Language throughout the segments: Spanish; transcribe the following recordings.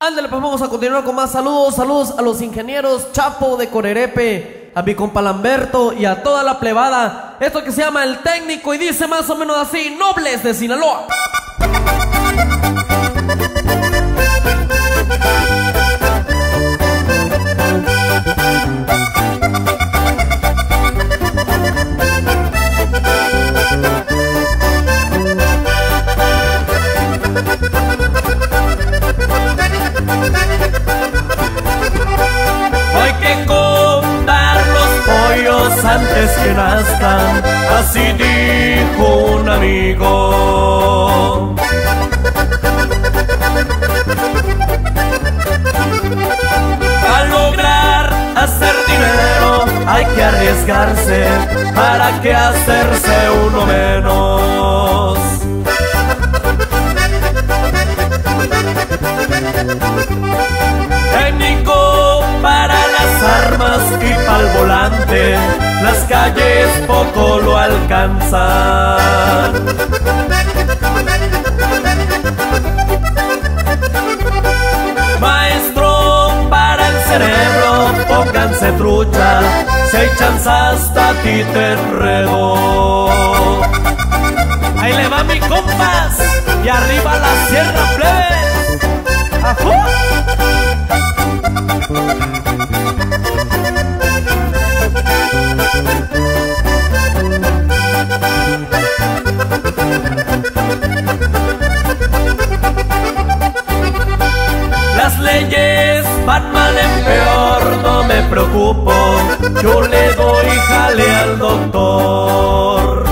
Ándale, pues vamos a continuar con más saludos. Saludos a los ingenieros Chapo de Corerepe, a mi compa Lamberto y a toda la plebada. Esto que se llama El Técnico y dice más o menos así, Nobles de Sinaloa. Antes que nazcan, así dijo un amigo. Para lograr hacer dinero hay que arriesgarse, para que hacerse uno menos. técnico para las armas y el volante, las calles poco lo alcanzan. Maestro para el cerebro, pónganse trucha, se echan hasta ti te enredo. Ahí le va mi compás y arriba la sierra plebe. ¡Ajú! Preocupo. Yo le doy jale al doctor.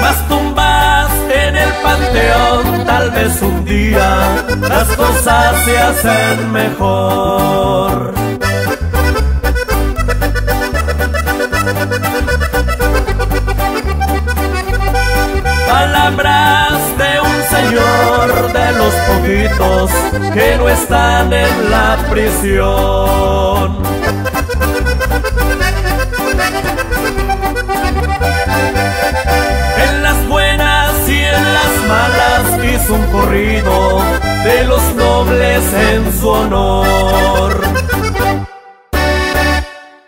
Más tumbas en el panteón, tal vez un día las cosas se hacen mejor. Que no están en la prisión. En las buenas y en las malas hizo un corrido de los nobles en su honor.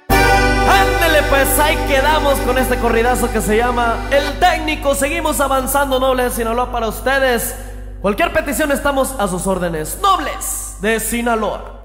Ándele, pues ahí quedamos con este corridazo que se llama El Técnico. Seguimos avanzando, Nobles de Sinaloa, para ustedes. Cualquier petición estamos a sus órdenes. Nobles de Sinaloa.